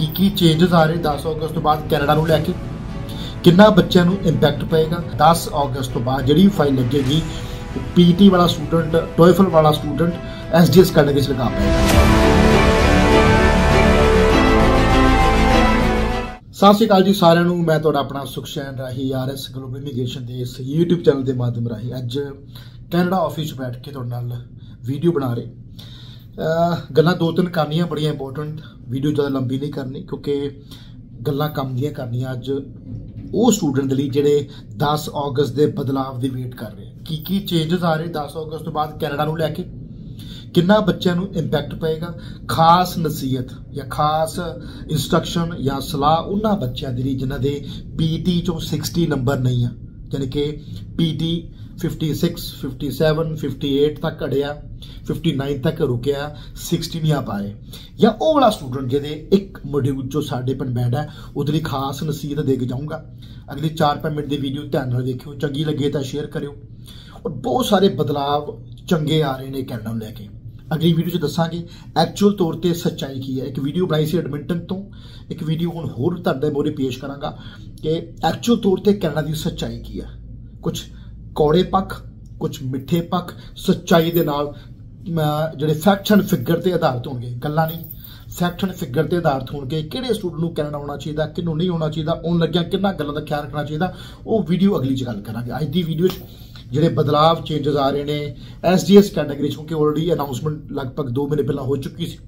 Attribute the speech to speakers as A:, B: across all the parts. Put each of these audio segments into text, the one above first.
A: ਕੀ ਕੀ changes ਆ ਰਹੇ 10 ਅਗਸਤ ਤੋਂ ਬਾਅਦ ਕੈਨੇਡਾ ਨੂੰ ਲੈ ਕੇ? ਕਿੰਨਾ ਬੱਚਿਆਂ ਨੂੰ ਇੰਪੈਕਟ ਪਏਗਾ? 10 ਅਗਸਤ ਤੋਂ ਬਾਅਦ ਜਿਹੜੀ ਫਾਈਲ ਲੱਗੇਗੀ, ਪੀਟੀ ਵਾਲਾ ਸਟੂਡੈਂਟ ਟੋਇਫਲ ਵਾਲਾ ਸਟੂਡੈਂਟ ਐਸਡੀਐਸ ਕੈਟਾਗਰੀ 'ਚ ਲਗਾ ਪਾਏਗਾ। ਸਤਿ ਸ਼੍ਰੀ ਅਕਾਲ ਜੀ ਸਾਰਿਆਂ ਨੂੰ। ਮੈਂ ਤੁਹਾਡਾ ਆਪਣਾ ਸੁਖਸ਼ੈਨ ਰਾਹੀ ਆਰਐਸ ਗਲੋਬਲ ਇਮੀਗ੍ਰੇਸ਼ਨ ਦੇ ਇਸ YouTube ਚੈਨਲ ਦੇ ਮਾਧਿਅਮ ਰਾਹੀਂ ਅੱਜ ਕੈਨੇਡਾ ਆਫਿਸ 'ਚ ਬੈਠ ਕੇ ਤੁਹਾਡੇ ਨਾਲ ਵੀਡੀਓ ਬਣਾ ਰਹੇ ਗੱਲਾਂ ਦੋ ਤਿੰਨ ਕਰਨੀਆਂ ਬੜੀਆਂ ਇੰਪੋਰਟੈਂਟ ਵੀਡੀਓ ਜ਼ਿਆਦਾ ਲੰਬੀ ਨਹੀਂ ਕਰਨੀ ਕਿਉਂਕਿ ਗੱਲਾਂ ਕੰਮ ਦੀਆਂ ਕਰਨੀਆਂ ਅੱਜ ਉਹ ਸਟੂਡੈਂਟ ਦੇ ਲਈ ਜਿਹੜੇ 10 ਅਗਸਤ ਦੇ ਬਦਲਾਵ ਦੀ ਵੇਟ ਕਰ ਰਹੇ ਕੀ ਕੀ ਚੇਂਜਸ ਆ ਰਹੇ 10 ਅਗਸਤ ਤੋਂ ਬਾਅਦ ਕੈਨੇਡਾ ਨੂੰ ਲੈ ਕੇ? ਕਿੰਨਾ ਬੱਚਿਆਂ ਨੂੰ ਇੰਪੈਕਟ ਪਏਗਾ? ਖਾਸ ਨਸੀਹਤ ਜਾਂ ਖਾਸ ਇਨਸਟਰਕਸ਼ਨ ਜਾਂ ਸਲਾਹ ਉਹਨਾਂ ਬੱਚਿਆਂ ਦੇ ਲਈ ਜਿਨ੍ਹਾਂ ਦੇ ਪੀਟੀ ਚੋਂ 60 ਨੰਬਰ ਨਹੀਂ ਆ। ਯਾਨੀ ਕਿ ਪੀਟੀ 56 57 58 ਤੱਕ ਅੜਿਆ 59 ਤੱਕ ਰੁਕਿਆ 60 ਨਹੀਂ ਆ ਪਾਏ। ਜਾਂ ਉਹ ਵਾਲਾ ਸਟੂਡੈਂਟ ਜਿਹਦੇ ਇੱਕ ਮੋਡਿਊਲ ਚੋਂ ਸਾਡੇ ਪਿੰਡ ਬੈਂਡ ਹੈ, ਉਹਦੇ ਲਈ ਖਾਸ ਨਸੀਹਤ ਦੇ ਕੇ ਜਾਊਂਗਾ। ਅਗਲੇ 4-5 ਮਿੰਟ ਦੀ ਵੀਡੀਓ ਧਿਆਨ ਨਾਲ ਦੇਖਿਓ, ਚੰਗੀ ਲੱਗੇ ਤਾਂ ਸ਼ੇਅਰ ਕਰਿਓ। ਔਰ ਬਹੁਤ ਸਾਰੇ ਬਦਲਾਵ ਚੰਗੇ ਆ ਰਹੇ ਨੇ ਕੈਨੇਡਾ ਨੂੰ ਲੈ ਕੇ। ਅਗਲੀ ਵੀਡੀਓ 'ਚ ਦੱਸਾਂਗੇ ਐਕਚੁਅਲ ਤੌਰ ਤੇ ਸੱਚਾਈ ਕੀ ਹੈ। ਇੱਕ ਵੀਡੀਓ ਬਣਾਈ ਸੀ ਐਡਮਿੰਟਨ ਤੋਂ। ਇੱਕ ਵੀਡੀਓ ਹੁਣ ਹੋਰ ਤੁਹਾਡੇ ਮੋਰੇ ਪੇਸ਼ ਕਰਾਂਗਾ ਕਿ ਐਕਚੁਅਲ ਤੌਰ ਤੇ ਕੈਨੇਡਾ ਦੀ ਸੱਚਾਈ ਕੀ ਹੈ। ਕੁਝ ਕੌੜੇ ਪੱਖ ਕੁਝ ਮਿੱਠੇ ਪੱਖ, ਸੱਚਾਈ ਦੇ ਨਾਲ ਜਿਹੜੇ ਫੈਕਟ ਐਂਡ ਫਿਗਰ ਤੇ ਆਧਾਰਿਤ ਹੋਣਗੇ। ਗੱਲਾਂ ਨਹੀਂ। ਫੈਕਟ ਐਂਡ ਫਿਗਰ ਤੇ ਆਧਾਰਿਤ ਹੋਣਗੇ। ਕਿਹੜੇ ਸਟੂਡੈਂਟ ਨੂੰ ਕੈਨੇਡਾ ਆਉਣਾ ਚਾਹੀਦਾ, ਕਿਹਨੂੰ ਨਹੀਂ ਆਉਣਾ ਚਾਹੀਦਾ, ਆਉਣ ਲੱਗਿਆ ਕਿੰਨਾ ਗੱਲਾਂ ਦਾ ਖਿਆਲ ਰੱਖਣਾ ਚਾਹੀਦਾ, ਉਹ ਵੀਡੀਓ ਅਗਲੀ ਚ ਗੱਲ ਕਰਾਂਗੇ। ਅੱਜ ਦੀ ਵੀਡੀਓ 'ਚ ਜਿਹੜੇ ਬਦਲਾਵ ਚੇਂਜਸ ਆ ਰਹੇ ਨੇ ਐਸਡੀਐਸ ਕੈਟਾਗਰੀ ਚ ਕਿਉਂਕਿ ਆਲਰੇਡੀ ਅਨਾਉਂਸਮੈਂਟ ਲਗਭਗ 2 ਮਹੀਨੇ ਪਹਿਲਾਂ ਹੋ ਚੁੱਕੀ ਸੀ।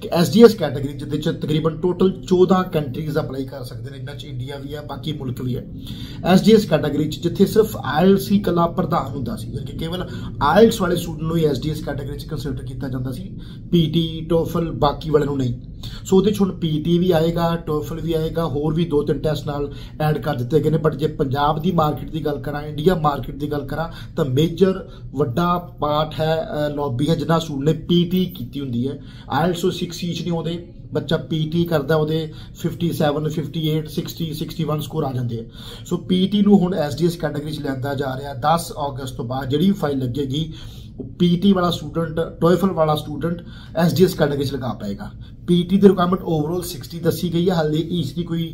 A: ਕਿ ਐਸਡੀਐਸ ਕੈਟਾਗਰੀ ਜਿਹਦੇ ਚ ਤਕਰੀਬਨ ਟੋਟਲ 14 ਕੰਟਰੀਜ਼ ਅਪਲਾਈ ਕਰ ਸਕਦੇ ਨੇ। ਇਹਨਾਂ ਚ ਇੰਡੀਆ ਵੀ ਹੈ, ਬਾਕੀ ਮੁਲਕ ਵੀ ਹੈ। ਐਸਡੀਐਸ ਕੈਟਾਗਰੀ ਚ ਜਿੱਥੇ ਸਿਰਫ ਆਇਲਸ ਕਲਾ ਪ੍ਰਧਾਨ ਹੁੰਦਾ ਸੀ, ਯਾਨੀ ਕਿ ਕੇਵਲ ਆਇਲਸ ਵਾਲੇ ਸਟੂਡੈਂਟ ਨੂੰ ਹੀ ਐਸਡੀਐਸ ਕੈਟਾਗਰੀ ਚ ਕੰਸੀਡਰ ਕੀਤਾ ਜਾਂਦਾ ਸੀ। ਪੀਟੀ ਟੋਫਲ ਬਾਕੀ ਵਾਲਿਆਂ ਨੂੰ ਨਹੀਂ। ਸੋ ਉਹਦੇ ਚ ਹੁਣ ਪੀਟੀ ਵੀ ਆਏਗਾ, ਟੋਫਲ ਵੀ ਆਏਗਾ, ਹੋਰ ਵੀ ਦੋ ਤਿੰਨ ਟੈਸਟ ਨਾਲ ਐਡ ਕਰ ਦਿੱਤੇ ਗਏ ਨੇ ਬਟ ਜੇ ਪੰਜਾਬ ਦੀ ਮਾਰਕੀਟ ਦੀ ਗੱਲ ਕਰਾਂ ਇੰਡੀਆ ਮਾਰਕੀਟ ਦੀ ਗੱਲ ਕਰਾਂ, ਤਾਂ ਮੇਜਰ ਵੱਡਾ ਪਾਰਟ ਹੈ ਲੌਬੀ ਹੈ ਜਿਹਨਾਂ ਸਟੂਡੈਂਟ ਨੇ ਪੀਟੀ ਕੀਤੀ ਹੁੰਦੀ ਹੈ। ਆਇਲਸ 6 ਚ ਨਹੀਂ ਆਉਂਦੇ ਬੱਚਾ ਪੀਟੀ ਕਰਦਾ, ਉਹਦੇ 57 58 60 61 ਸਕੋਰ ਆ ਜਾਂਦੇ ਆ। ਸੋ ਪੀਟੀ ਨੂੰ ਹੁਣ ਐਸਡੀਐਸ ਕੈਟਾਗਰੀ ਚ ਲੈਂਦਾ ਜਾ ਰਿਹਾ 10 ਅਗਸਤ ਤੋਂ ਬਾਅਦ ਜਿਹੜੀ ਫਾਈਲ ਲੱਗੇਗੀ ਪੀਟੀ ਵਾਲਾ ਸਟੂਡੈਂਟ ਟੋਇਫਲ ਵਾਲਾ ਸਟੂਡੈਂਟ ਐਸਡੀਐਸ ਕੈਟਾਗਰੀ ਚ ਲਗਾ ਪਾਏਗਾ। ਪੀਟੀ ਦੀ ਰਿਕੁਆਇਰਮੈਂਟ ਓਵਰਆਲ 60 ਦੱਸੀ ਗਈ ਹੈ। ਹਾਲੇ ਇਸ ਦੀ ਕੋਈ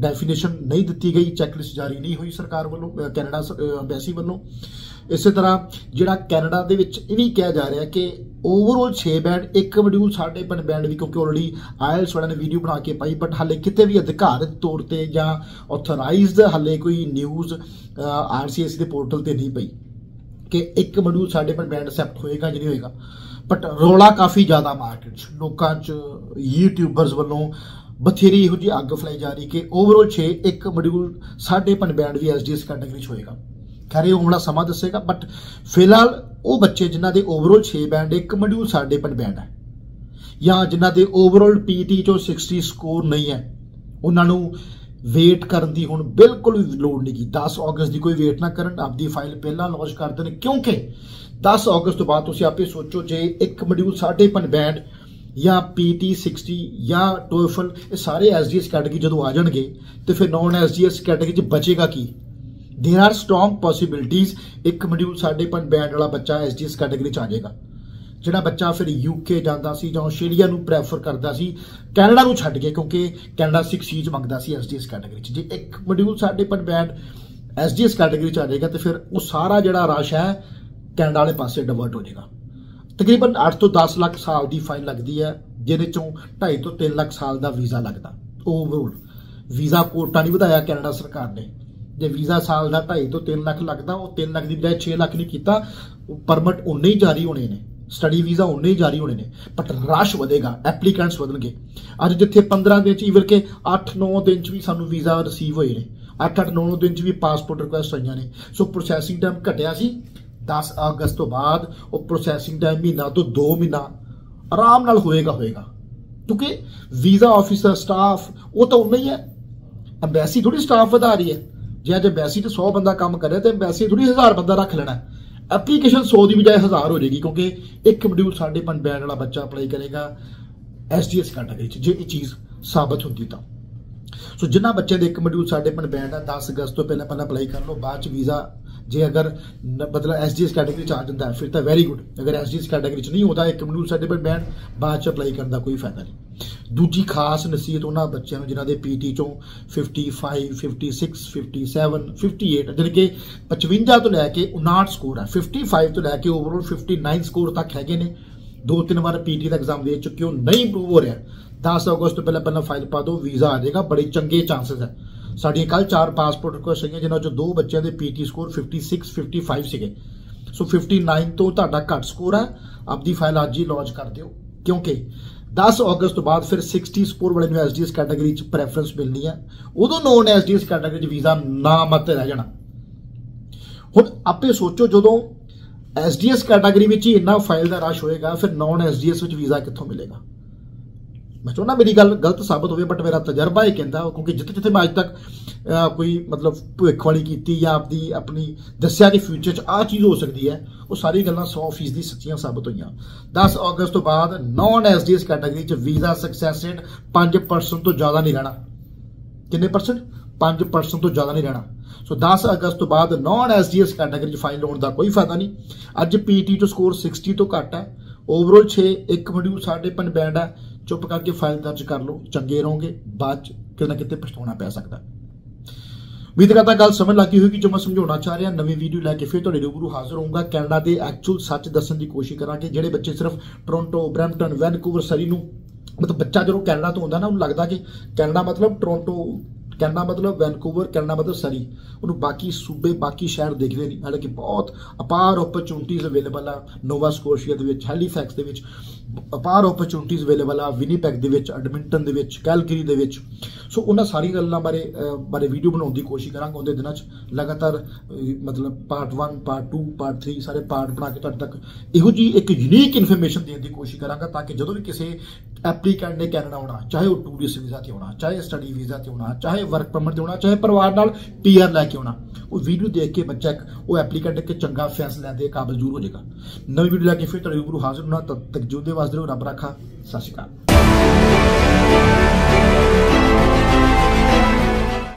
A: ਡੈਫੀਨੇਸ਼ਨ ਨਹੀਂ ਦਿੱਤੀ ਗਈ। ਚੈੱਕ ਲਿਸਟ ਜਾਰੀ ਨਹੀਂ ਹੋਈ ਸਰਕਾਰ ਵੱਲੋਂ ਕੈਨੇਡਾ ਐਮਬੈਸੀ ਵੱਲੋਂ। ਇਸੇ ਤਰ੍ਹਾਂ ਜਿਹੜਾ ਕੈਨੇਡਾ ਦੇ ਵਿੱਚ ਇਹ ਵੀ ਕਿਹਾ ਜਾ ਰਿਹਾ ਕਿ ਓਵਰਆਲ 6 ਬੈਂਡ ਇੱਕ ਮੋਡਿਊਲ ਸਾਡੇ ਪਿੰਡ ਬੈਂਡ ਵੀ ਕਿਉਂਕਿ ਆਲਰੇਡੀ ਆਇਲਸ ਵਾਲਿਆਂ ਨੇ ਵੀਡੀਓ ਬਣਾ ਕੇ ਪਾਈ ਬਟ ਹਾਲੇ ਕਿਤੇ ਵੀ ਅਧਿਕਾਰਤ ਤੌਰ ਤੇ ਜਾਂ ਆਥੋਰਾਈਜ਼ਡ ਹਾਲੇ ਕੋਈ ਨਿਊਜ਼ ਆਰਸੀਐਸ ਦੇ ਪੋਰਟਲ ਤੇ ਨਹੀਂ ਪਈ। ਕਿ ਇੱਕ ਮੋਡਿਊਲ ਸਾਡੇ ਪਰ ਬੈਂਡ ਅਸੈਪਟ ਹੋਏਗਾ ਜਾਂ ਨਹੀਂ ਹੋਏਗਾ। ਬਟ ਰੋਲਾ ਕਾਫੀ ਜ਼ਿਆਦਾ ਮਾਰਕੀਟ 'ਚ, ਲੋਕਾਂ 'ਚ ਯੂਟਿਊਬਰਸ ਵੱਲੋਂ ਬਥੇਰੀ ਇਹੋ ਜਿਹੀ ਅੱਗ ਫਲਾਈ ਜਾ ਰਹੀ ਕਿ ਓਵਰਆਲ 6 ਇੱਕ ਮੋਡਿਊਲ ਸਾਡੇ ਪਨ ਬੈਂਡ ਵੀ ਐਸਡੀਐਸ ਕੈਟਾਗਰੀ 'ਚ ਹੋਏਗਾ। ਖੈਰ, ਇਹ ਹੋਣਾ ਸਮਾਂ ਦੱਸੇਗਾ ਬਟ ਫਿਲਹਾਲ ਉਹ ਬੱਚੇ ਜਿਨ੍ਹਾਂ ਦੇ ਓਵਰਆਲ 6 ਬੈਂਡ ਇੱਕ ਮੋਡਿਊਲ ਸਾਡੇ ਪਨ ਬੈਂਡ ਹੈ, ਜਾਂ ਜਿਨ੍ਹਾਂ ਦੇ ਓਵਰਆਲ ਪੀਟੀ ਚੋਂ 60 ਸਕੋਰ ਨਹੀਂ ਹੈ, ਉਹਨਾਂ ਨੂੰ ਵੇਟ ਕਰਨ ਦੀ ਹੁਣ ਬਿਲਕੁਲ ਵੀ ਲੋੜ ਨਹੀਂ ਕੀ 10 ਅਗਸਤ ਦੀ ਕੋਈ ਵੇਟ ਨਾ ਕਰਨ ਆਪਦੀ ਫਾਈਲ ਪਹਿਲਾਂ ਲਾਂਚ ਕਰ ਦੇਣ ਕਿਉਂਕਿ 10 ਅਗਸਤ ਤੋਂ ਬਾਅਦ ਤੁਸੀਂ ਆਪੇ ਸੋਚੋ ਜੇ ਇੱਕ ਮੋਡਿਊਲ ਸਾਡੇ ਪਨ ਬੈਂਡ ਜਾਂ PT 60 ਜਾਂ TOEFL ਇਹ ਸਾਰੇ ਐਸਡੀਐਸ ਕੈਟਾਗਰੀ ਜਦੋਂ ਆ ਜਾਣਗੇ ਤੇ ਫਿਰ ਨੌਨ ਐਸਡੀਐਸ ਕੈਟਾਗਰੀ 'ਚ ਬਚੇਗਾ ਕੀ देयर आर स्ट्रॉन्ग पॉसिबिलिटीज ਇੱਕ ਮੋਡਿਊਲ ਸਾਡੇ ਪੰਜ ਬੈਂਡ ਵਾਲਾ ਬੱਚਾ ਐਸਡੀਐਸ ਕੈਟਾਗਰੀ ਚ ਆ ਜਾਏਗਾ ਜਿਹੜਾ ਬੱਚਾ ਫਿਰ ਯੂਕੇ ਜਾਂਦਾ ਸੀ ਜਾਂ ਆਸਟ੍ਰੇਲੀਆ ਨੂੰ ਪ੍ਰੈਫਰ ਕਰਦਾ ਸੀ ਕੈਨੇਡਾ ਨੂੰ ਛੱਡ ਕੇ, ਕਿਉਂਕਿ ਕੈਨੇਡਾ 6 ਸੀਜ ਮੰਗਦਾ ਸੀ ਐਸਡੀਐਸ ਕੈਟਾਗਰੀ ਚ। ਜੇ ਇੱਕ ਮੋਡਿਊਲ ਸਾਡੇ ਪੰਜ ਬੈਂਡ ਐਸਡੀਐਸ ਕੈਟਾਗਰੀ ਚ ਆ ਜਾਏਗਾ, ਤੇ ਫਿਰ ਉਹ ਸਾਰਾ ਜਿਹੜਾ ਰਸ਼ ਹੈ ਕੈਨੇਡਾ ਵਾਲੇ ਪਾਸੇ ਡਿਵਰਟ ਹੋ ਜਾਏਗਾ। ਤਕਰੀਬਨ 8 ਤੋਂ 10 ਲੱਖ ਸਾਲ ਦੀ ਫਾਈਨ ਲੱਗਦੀ ਹੈ, ਜਿਹਦੇ ਚੋਂ 2.5 ਤੋਂ 3 ਲੱਖ ਸਾਲ ਦਾ ਵੀਜ਼ਾ ਲੱਗਦਾ। ਓਵਰਆਲ ਵੀਜ਼ਾ ਕੋਟਾ ਨਹੀਂ ਵਧਾਇਆ ਕੈਨੇਡਾ ਸਰਕਾਰ ਨੇ। ਜੇ ਵੀਜ਼ਾ ਸਾਲ ਦਾ 2.5 ਤੋਂ 3 ਲੱਖ ਲੱਗਦਾ, ਉਹ 3 ਲੱਖ ਦੀ ਬਜਾਏ 6 ਲੱਖ ਨਹੀਂ ਕੀਤਾ ਪਰਮਿਟ ਉਨੇ ਹੀ ਜਾਰੀ ਹੋਣੇ ਨੇ। ਸਟੱਡੀ ਵੀਜ਼ਾ ਉਨੇ ਹੀ ਜਾਰੀ ਹੋਣੇ ਨੇ ਬਟ ਰਸ਼ ਵਧੇਗਾ ਐਪਲੀਕੈਂਟਸ ਵਧਣਗੇ। ਅੱਜ ਜਿੱਥੇ 15 ਦਿਨ ਚ ਈਵਨ ਕਿ 8-9 ਦਿਨ ਚ ਵੀ ਸਾਨੂੰ ਵੀਜ਼ਾ ਰਿਸੀਵ ਹੋਏ ਨੇ 8-8 9 ਦਿਨ ਚ ਵੀ ਪਾਸਪੋਰਟ ਰਿਕੁਐਸਟ ਆਈਆਂ ਨੇ। ਸੋ ਪ੍ਰੋਸੈਸਿੰਗ ਟਾਈਮ ਘਟਿਆ ਸੀ 10 ਅਗਸਤ ਤੋਂ ਬਾਅਦ ਉਹ ਪ੍ਰੋਸੈਸਿੰਗ ਟਾਈਮ ਮਹੀਨਾ ਤੋਂ 2 ਮਹੀਨਾ ਆਰਾਮ ਨਾਲ ਹੋਏਗਾ ਹੋਏਗਾ। ਕਿਉਂਕਿ ਵੀਜ਼ਾ ਆਫਿਸਰ ਸਟਾਫ ਉਹ ਤਾਂ ਉਨਾ ਹੀ ਹੈ। ਐਮਬੈਸੀ ਥੋੜੀ ਸਟਾਫ ਵਧਾ ਰਹੀ ਹੈ। ਜੇ ਅੱਜ ਐਮਬੈਸੀ ਤੇ 100 ਬੰਦਾ ਕੰਮ ਕਰੇ, ਤੇ ਐਮਬੈਸੀ ਥੋੜੀ 1000 ਬੰਦਾ ਰੱਖ ਲੈਣਾ ਐਪਲੀਕੇਸ਼ਨ 100 ਦੀ ਬਜਾਏ 1000 ਹੋ ਜਾਏਗੀ ਕਿਉਂਕਿ ਇੱਕ ਮੋਡਿਊਲ ਸਾਡੇ ਪੰਜ ਬੈਂਡ ਵਾਲਾ ਬੱਚਾ ਅਪਲਾਈ ਕਰੇਗਾ ਐਸਡੀਐਸ ਕੈਟਾਗਰੀ ਚ, ਜੇ ਇਹ ਚੀਜ਼ ਸਾਬਤ ਹੁੰਦੀ ਤਾਂ। ਸੋ ਜਿਨ੍ਹਾਂ ਬੱਚਿਆਂ ਦੇ ਇੱਕ ਮੋਡਿਊਲ ਸਾਡੇ ਪੰਜ ਬੈਂਡ ਆ 10 ਅਗਸਤ ਤੋਂ ਪਹਿਲਾਂ ਪਹਿਲਾਂ ਅਪਲਾਈ ਕਰ ਲਓ, ਬਾਅਦ ਚ ਵੀਜ਼ਾ ਜੇ ਅਗਰ ਨ- ਮਤਲਬ ਐਸਡੀਐਸ ਕੈਟਾਗਰੀ ਚ ਆ ਜਾਂਦਾ, ਫਿਰ ਤਾਂ ਵੈਰੀ ਗੁੱਡ ਅਗਰ ਐਸਡੀਐਸ ਕੈਟਾਗਰੀ ਚ ਨਹੀਂ ਹੁੰਦਾ, ਇੱਕ ਮੋਡਿਊਲ ਸਾਡੇ ਪੰਜ ਬੈਂਡ, ਬਾਅਦ ਚ ਅਪਲਾਈ ਕਰਨ ਦਾ ਕੋਈ ਫਾਇਦਾ ਨਹੀਂ। ਦੂਜੀ ਖਾਸ ਨਸੀਹਤ ਉਹਨਾਂ ਬੱਚਿਆਂ ਨੂੰ, ਜਿਨ੍ਹਾਂ ਦੇ ਪੀਟੀ ਚੋਂ 55 56 57 58 ਜਾਣੀ ਕਿ 55 ਤੋਂ ਲੈ ਕੇ 59 ਸਕੋਰ ਹੈ 55 ਤੋਂ ਲੈ ਕੇ ਓਵਰਆਲ 59 ਸਕੋਰ ਤੱਕ ਹੈਗੇ ਨੇ। ਦੋ ਤਿੰਨ ਵਾਰ ਪੀਟੀ ਦਾ ਐਗਜ਼ਾਮ ਦੇ ਚੁੱਕੇ ਹੋ, ਨਹੀਂ ਇੰਪਰੂਵ ਹੋ ਰਿਹਾ। 10 ਅਗਸਤ ਤੋਂ ਪਹਿਲਾਂ ਪਹਿਲਾਂ ਫਾਈਲ ਪਾ ਦਿਓ, ਵੀਜ਼ਾ ਆ ਜਾਏਗਾ, ਬੜੇ ਚੰਗੇ ਚਾਂਸਸ ਹੈ ਸਾਡੀਆਂ ਕੱਲ ਚਾਰ ਪਾਸਪੋਰਟ ਰਿਕੁਐਸਟ ਹੈਗੀਆਂ, ਜਿਨ੍ਹਾਂ ਚੋਂ ਦੋ ਬੱਚਿਆਂ ਦੇ ਪੀਟੀ ਸਕੋਰ 56 55 ਸੀਗੇ। ਸੋ 59 ਤੋਂ ਤੁਹਾਡਾ ਘੱਟ ਸਕੋਰ ਹੈ ਆਪਦੀ ਫਾਈਲ ਅੱਜ ਹੀ ਲਾਂਚ ਕਰ ਦਿਓ। ਕਿਉਂਕਿ 10 ਅਗਸਤ ਤੋਂ ਬਾਅਦ ਫਿਰ 60 ਸਕੋਰ ਵਾਲੇ ਨੂੰ ਐਸਡੀਐਸ ਕੈਟਾਗਰੀ ਚ ਪ੍ਰੈਫਰੈਂਸ ਮਿਲਣੀ ਹੈ ਉਦੋਂ ਨੋਨ ਐਸਡੀਐਸ ਕੈਟਾਗਰੀ ਚ ਵੀਜ਼ਾ ਨਾ ਮਤ ਰਹਿ ਜਾਣਾ। ਹੁਣ ਆਪੇ ਸੋਚੋ ਜਦੋਂ ਐਸਡੀਐਸ ਕੈਟਾਗਰੀ ਵਿੱਚ ਹੀ ਇੰਨਾ ਫਾਈਲ ਦਾ ਰਸ਼ ਹੋਏਗਾ, ਫਿਰ ਨੌਨ ਐਸਡੀਐਸ ਵਿੱਚ ਵੀਜ਼ਾ ਕਿੱਥੋਂ ਮਿਲੇਗਾ? ਮੈਂ ਚਾਹੁੰਦਾ ਮੇਰੀ ਗੱਲ ਗਲਤ ਸਾਬਤ ਹੋਵੇ ਬਟ ਮੇਰਾ ਤਜਰਬਾ ਇਹ ਕਹਿੰਦਾ ਕਿਉਂਕਿ ਜਿੱਥੇ ਜਿੱਥੇ ਮੈਂ ਅੱਜ ਤੱਕ ਕੋਈ ਮਤਲਬ ਭਵਿੱਖਬਾਣੀ ਕੀਤੀ ਜਾਂ ਆਪਦੀ, ਆਪਣੀ ਦੱਸਿਆ ਕਿ ਫਿਊਚਰ 'ਚ ਆ ਚੀਜ਼ ਹੋ ਸਕਦੀ ਹੈ, ਉਹ ਸਾਰੀ ਗੱਲਾਂ 100% ਦੀ ਸੱਚੀਆਂ ਸਾਬਤ ਹੋਈਆਂ। 10 ਅਗਸਤ ਤੋਂ ਬਾਅਦ ਨੌਨ ਐਸਡੀਐਸ ਕੈਟਾਗਰੀ 'ਚ ਵੀਜ਼ਾ ਸਕਸੈਸ ਰੇਟ 5% ਤੋਂ ਜ਼ਿਆਦਾ ਨਹੀਂ ਰਹਿਣਾ। ਕਿੰਨੇ ਪਰਸੈਂਟ 5% ਤੋਂ ਜ਼ਿਆਦਾ ਨਹੀਂ ਰਹਿਣਾ। ਸੋ 10 ਅਗਸਤ ਤੋਂ ਬਾਅਦ ਨਾਨ ਐਸਡੀਐਸ ਕੈਟਾਗਰੀ ਚ ਫਾਈਲ ਹੋਣ ਦਾ ਕੋਈ ਫਾਇਦਾ ਨਹੀਂ। ਅੱਜ ਪੀਟੀ ਤੋਂ ਸਕੋਰ 60 ਤੋਂ ਘੱਟ ਹੈ। ਓਵਰਆਲ 6 ਇੱਕ ਮੋਡਿਊਲ 5.5 ਬੈਂਡ ਹੈ। ਚੁੱਪ ਕਰਕੇ ਫਾਈਲ ਦਰਜ ਕਰ ਲਓ, ਚੰਗੇ ਰਹੋਗੇ, ਬਾਅਦ ਚ ਕਿਤੇ ਨਾ ਕਿਤੇ ਪਛਤਾਉਣਾ ਪੈ ਸਕਦਾ। ਉਮੀਦ ਤਾਂ ਗੱਲ ਸਮਝ ਲੱਗੀ ਹੋਵੇਗੀ ਜੋ ਮੈਂ ਸਮਝਾਉਣਾ ਚਾਹ ਰਿਹਾ, ਨਵੀਂ ਵੀਡੀਓ ਲੈ ਕੇ ਫਿਰ ਤੁਹਾਡੇ ਰੂਬਰੂ ਹਾਜ਼ਰ ਹੋਊਂਗਾ ਕੈਨੇਡਾ ਦੇ ਐਕਚੁਅਲ ਸੱਚ ਦੱਸਣ ਦੀ ਕੋਸ਼ਿਸ਼ ਕਰਾਂਗੇ, ਜਿਹੜੇ ਬੱਚੇ ਸਿਰਫ ਟੋਰਾਂਟੋ ਬ੍ਰੈਂਪਟਨ ਵੈਨਕੂਵਰ ਸਰੀ ਨੂੰ ਮਤਲਬ ਬੱਚਾ ਜਦੋਂ ਕੈਨੇਡਾ ਤੋਂ ਆਉਂਦਾ ਨਾ, ਉਹਨੂੰ ਲੱਗਦਾ ਕਿ ਕੈਨੇਡਾ ਮਤਲਬ ਟੋਰਾਂਟੋ ਕੈਨੇਡਾ ਮਤਲਬ ਵੈਨਕੂਵਰ, ਕੈਨੇਡਾ ਮਤਲਬ ਸਰੀ। ਉਹਨੂੰ ਬਾਕੀ ਸੂਬੇ, ਬਾਕੀ ਸ਼ਹਿਰ ਦੇਖਦੇ ਨਹੀਂ। ਹਾਲਾਂਕਿ ਬਹੁਤ ਅਪਾਰ ਓਪਰਚੁਨਿਟੀਜ਼ ਅਵੇਲੇਬਲ ਆ ਨੋਵਾ ਸਕੋਸ਼ੀਆ ਦੇ ਵਿੱਚ, ਹੈਲੀਫੈਕਸ ਦੇ ਵਿੱਚ। ਅਪਾਰ ਓਪਰਚੁਨਿਟੀਜ਼ ਅਵੇਲੇਬਲ ਆ ਵਿਨੀਪੈਗ ਦੇ ਵਿੱਚ, ਐਡਮਿੰਟਨ ਦੇ ਵਿੱਚ ਕੈਲਗਰੀ ਦੇ ਵਿੱਚ। ਸੋ ਉਹਨਾਂ ਸਾਰੀ ਗੱਲਾਂ ਬਾਰੇ ਬਾਰੇ ਵੀਡੀਓ ਬਣਾਉਣ ਦੀ ਕੋਸ਼ਿਸ਼ ਕਰਾਂਗਾ ਉਹਦੇ ਦਿਨਾਂ 'ਚ। ਲਗਾਤਾਰ ਮਤਲਬ ਪਾਰਟ 1 ਪਾਰਟ 2 ਪਾਰਟ 3 ਸਾਰੇ ਪਾਰਟ ਬਣਾ ਕੇ ਤੁਹਾਡੇ ਤੱਕ ਇਹੋ ਜੀ ਇੱਕ ਯੂਨੀਕ ਇਨਫੋਰਮੇਸ਼ਨ ਦੇਣ ਦੀ ਕੋਸ਼ਿਸ਼ ਕਰਾਂਗਾ ਤਾਂ ਕਿ ਜਦੋਂ ਵੀ ਕਿਸੇ ਐਪਲੀਕੈਂਟ ਨੇ ਕੈਨੇਡਾ ਆਉਣਾ, ਚਾਹੇ ਉਹ ਟੂਰਿਸਟ ਵੀਜ਼ਾ ਤੇ ਆਉਣਾ, ਚਾਹੇ ਸਟੱਡੀ ਵੀਜ਼ਾ ਤੇ ਆਉਣਾ, ਚਾਹੇ ਵਰਕ ਪਰਮਿਟ ਤੇ ਆਉਣਾ, ਚਾਹੇ ਪਰਿਵਾਰ ਨਾਲ ਪੀਆਰ ਲੈ ਕੇ ਆਉਣਾ, ਉਹ ਵੀਡੀਓ ਦੇਖ ਕੇ ਬੱਚਾ ਉਹ ਐਪਲੀਕੈਂਟ ਇੱਕ ਚੰਗਾ ਫੈਸਲਾ ਲੈਣ ਦੇ ਕਾਬਿਲ ਜ਼ਰੂਰ ਹੋ ਜਾਏਗਾ। ਨਵੀਂ ਵੀਡੀਓ ਲੈ ਕੇ ਫਿਰ ਤੁਹਾਡੇ ਰੂਬਰੂ ਹਾਜ਼ਰ ਹੋਣਾ, ਤਦ ਤੱਕ ਜਿਉਂਦੇ ਵਾਸਤੇ ਰੱਬ ਰੱਖਾ, ਸਤਿ ਸ਼੍ਰੀ ਅਕਾਲ।